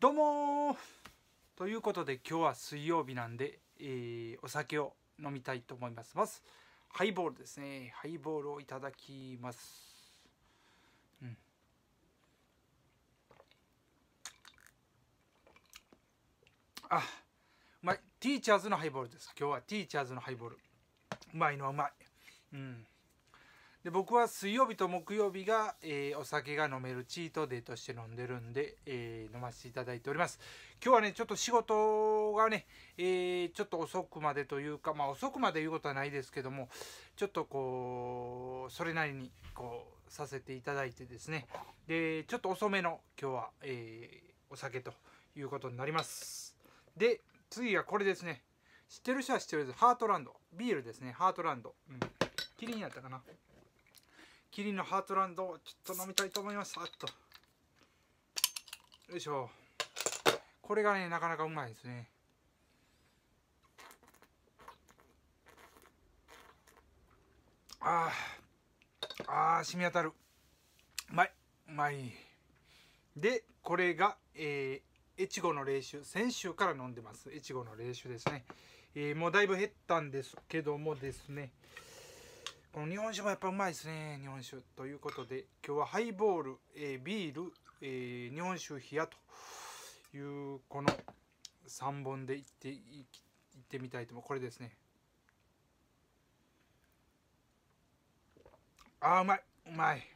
どうもということで今日は水曜日なんで、えー、お酒を飲みたいと思います。まずハイボールですね。ハイボールをいただきます。うん。あうまい。ティーチャーズのハイボールです。今日はティーチャーズのハイボール。うまいのはうまい。うん。で僕は水曜日と木曜日が、えー、お酒が飲めるチートデーとして飲んでるんで、えー、飲ませていただいております。今日はねちょっと仕事がね、えー、ちょっと遅くまでというかまあ遅くまで言うことはないですけどもちょっとこうそれなりにこうさせていただいてですね。でちょっと遅めの今日は、えお酒ということになります。で次はこれですね。知ってる人は知ってるです。ハートランド。ビールですね。ハートランド、うん、キリンやったかな。キリンのハートランドをちょっと飲みたいと思います。あっと。よいしょ。これがねなかなかうまいですね。あー。あー染み当たる。うまい。うまい。でこれがえー、越後の冷酒。先週から飲んでます。越後の冷酒ですね、えー、もうだいぶ減ったんですけどもですね。この日本酒もやっぱうまいですね日本酒ということで。今日はハイボール、えー、ビール、えー、日本酒冷やというこの3本でいっていってみたいと思う。これですね。あーうまいうまい。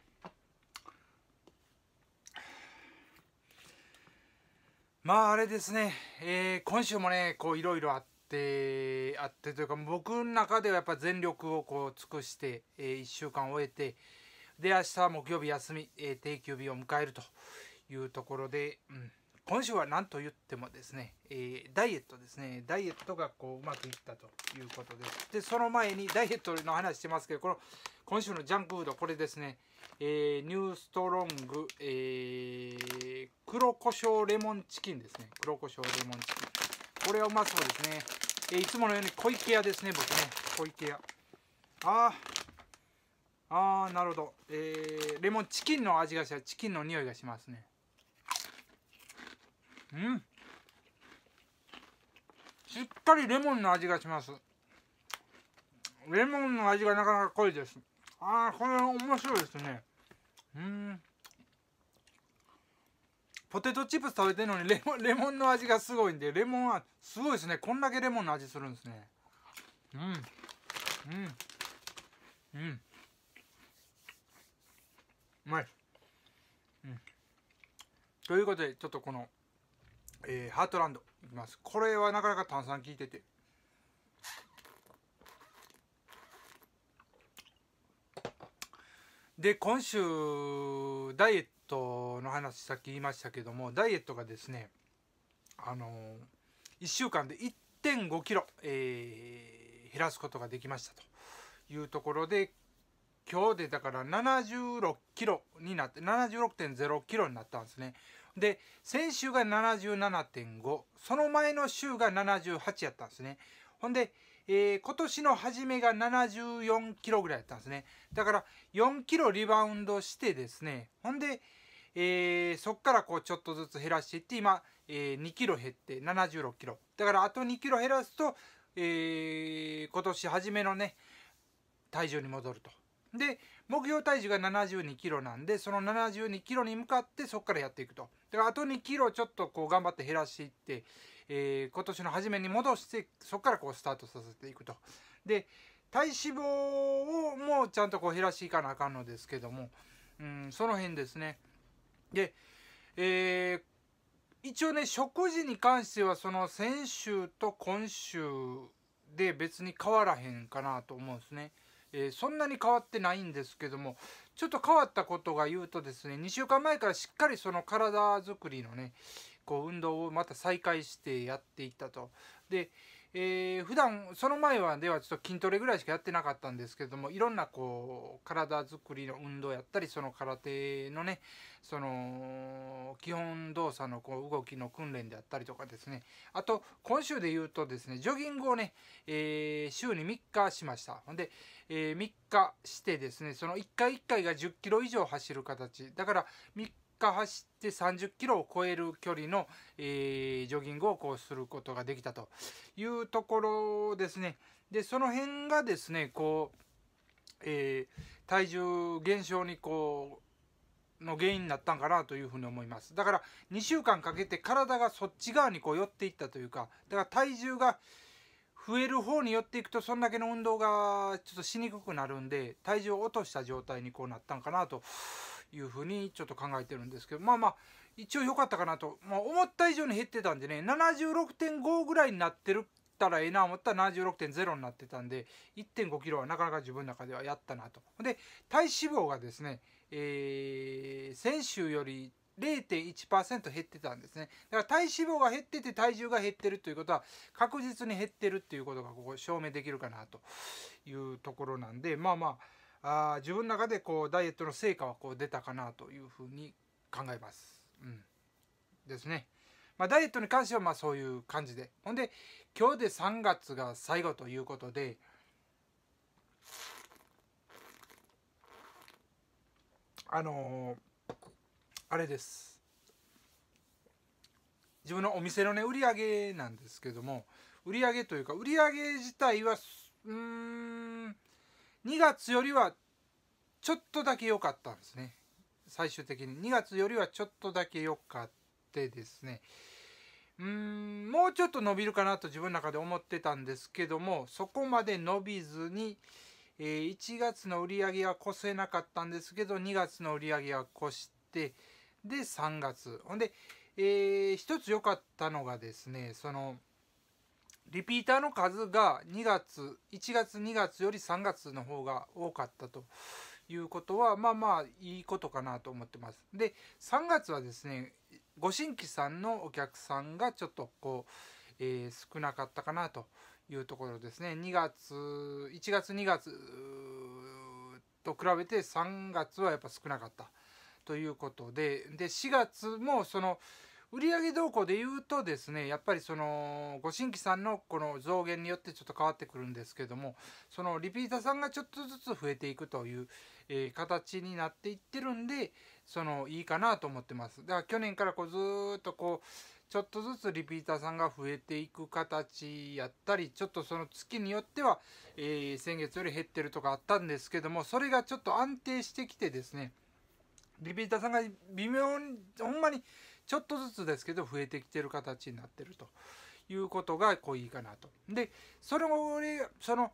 まああれですね、えー、今週もねこういろいろあってってあってというか僕の中ではやっぱ全力をこう尽くして、えー、1週間終えてで明日木曜日休み、えー、定休日を迎えるというところで、うん、今週は何と言ってもですね、えー、ダイエットですね。ダイエットがこううまくいったということです。でその前にダイエットの話してますけどこの今週のジャンクフードこれですね、えー、ニューストロング、えー、黒胡椒レモンチキンですね。黒胡椒レモンチキン。これはうまそうですね。え、いつものように小池屋ですね、僕ね。小池屋。ああ。ああ、なるほど。えー、レモンチキンの味がしチキンの匂いがしますね。うん。しっかりレモンの味がします。レモンの味がなかなか濃いです。ああ、これ面白いですね。うん。ポテトチップス食べてるのにレモンレモンの味がすごいんでレモンはすごいですね。こんだけレモンの味するんですね。うん。うん。うん。うまい、うん、ということでちょっとこの、えー、ハートランドいきます。これはなかなか炭酸効いてて。で今週ダイエットトの話さっき言いましたけどもダイエットがですねあの1週間で1 5キロ、えー、減らすことができましたと。いうところで今日でだから76キロになって76.0キロになったんですね。で先週が77.5その前の週が78やったんですね。ほんでえー、今年の初めが74キロぐらいだったんですね。だから4キロリバウンドしてですね、ほんで、えー、そっからこうちょっとずつ減らしていって今、えー、2キロ減って76キロ。だからあと2キロ減らすと、えー、今年初めのね、体重に戻ると。で、目標体重が72キロなんで、その72キロに向かってそこからやっていくと。だからあと2キロちょっとこう頑張って減らしていって、えー、今年の初めに戻してそこからこうスタートさせていくと。で体脂肪をもうちゃんとこう減らしていかなあかんのですけども、うん、その辺ですね。で、えー、一応ね食事に関してはその先週と今週で別に変わらへんかなと思うんですね。えー、そんなに変わってないんですけどもちょっと変わったことが言うとですね2週間前からしっかりその体作りのねこう運動をまた再開してやっていったと。で、えー、普段その前はではちょっと筋トレぐらいしかやってなかったんですけどもいろんなこう体づくりの運動やったりその空手のねその基本動作のこう動きの訓練であったりとかですね。あと今週で言うとですねジョギングをね、えー、週に3日しました。ほんで、えー、3日してですねその1回1回が1 0キロ以上走る形。だから3日日走って30キロを超える距離の、えー、ジョギングをこうすることができたというところですね。でその辺がですねこう、えー、体重減少にこうの原因になったんかなというふうに思いますだから2週間かけて体がそっち側にこう寄っていったというかだから体重が増える方に寄っていくとそんだけの運動がちょっとしにくくなるんで体重を落とした状態にこうなったんかなというふうにちょっと考えてるんですけどまあまあ一応良かったかなと、まあ、思った以上に減ってたんでね76.5ぐらいになってるったらええな思ったら76.0になってたんで1.5キロはなかなか自分の中ではやったなと。で体脂肪がですね、えー、先週より0.1%減ってたんですねだから体脂肪が減ってて体重が減ってるということは確実に減ってるっていうことがここ証明できるかなというところなんでまあまああ自分の中でこうダイエットの成果はこう出たかなというふうに考えます。うん、ですね。まあ、ダイエットに関してはまあそういう感じでほんで今日で3月が最後ということであのー、あれです自分のお店のね売り上げなんですけども売り上げというか売り上げ自体はうん2月よりはちょっとだけ良かったんですね。最終的に。2月よりはちょっとだけ良かったですね。うんもうちょっと伸びるかなと自分の中で思ってたんですけどもそこまで伸びずに、えー、1月の売り上げは越せなかったんですけど2月の売り上げは越してで3月。ほんで、えー、一つ良かったのがですねそのリピーターの数が2月1月2月より3月の方が多かったということはまあまあいいことかなと思ってます。で3月はですねご新規さんのお客さんがちょっとこう、えー、少なかったかなというところですね2月1月2月と比べて3月はやっぱ少なかったということでで4月もその売上動向で言うとですねやっぱりそのご新規さんのこの増減によってちょっと変わってくるんですけどもそのリピーターさんがちょっとずつ増えていくという、えー、形になっていってるんでそのいいかなと思ってます。だから去年からこうずっとこうちょっとずつリピーターさんが増えていく形やったりちょっとその月によっては、えー、先月より減ってるとかあったんですけどもそれがちょっと安定してきてですねリピーターさんが微妙にほんまにちょっとずつですけど増えてきてる形になってるということがこういいかなと。でそれもその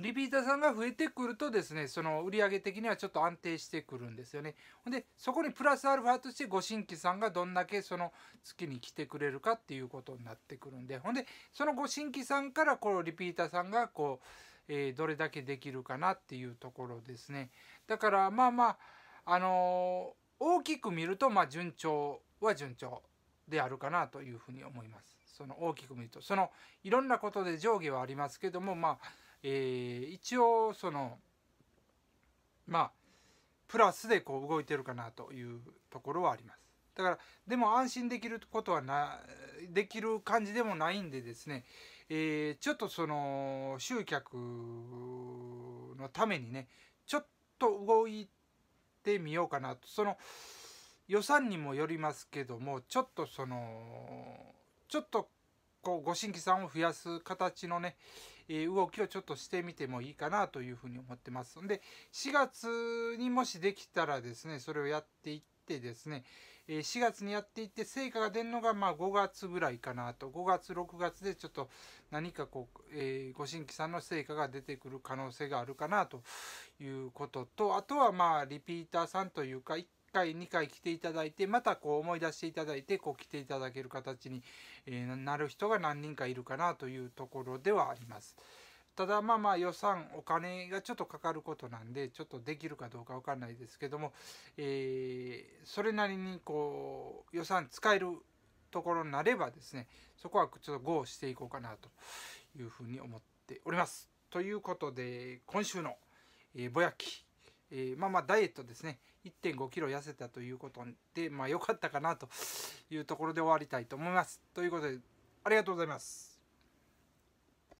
リピーターさんが増えてくるとですねその売上的にはちょっと安定してくるんですよね。でそこにプラスアルファとしてご新規さんがどんだけその月に来てくれるかっていうことになってくるんでほんでそのご新規さんからこのリピーターさんがこう、えー、どれだけできるかなっていうところですね。だからまあまああの、大きく見るとまあ順調は順調であるかなというふうに思います。その大きく見るとそのいろんなことで上下はありますけどもまあ、えー、一応そのまあプラスでこう動いてるかなというところはあります。だからでも安心できることはなできる感じでもないんでですね、えー、ちょっとその集客のためにねちょっと動いててみようかなと。その予算にもよりますけどもちょっとそのちょっとこうご新規さんを増やす形のね、え動きをちょっとしてみてもいいかなというふうに思ってます。んで4月にもしできたらですねそれをやっていってですね4月にやっていって成果が出るのがまあ5月ぐらいかなと5月6月でちょっと何かこう、えー、ご新規さんの成果が出てくる可能性があるかなということとあとはまあリピーターさんというか1回2回来ていただいてまたこう思い出していただいてこう来ていただける形に、なる人が何人かいるかなというところではあります。ただまあまあ予算お金がちょっとかかることなんでちょっとできるかどうか分かんないですけども、えー、それなりにこう予算使えるところになればですねそこはちょっと GO していこうかなというふうに思っております。ということで今週の、えー、ぼやき、えー、まあまあダイエットですね1.5キロ痩せたということで、まあ良かったかなというところで終わりたいと思います。ということで、ありがとうございます。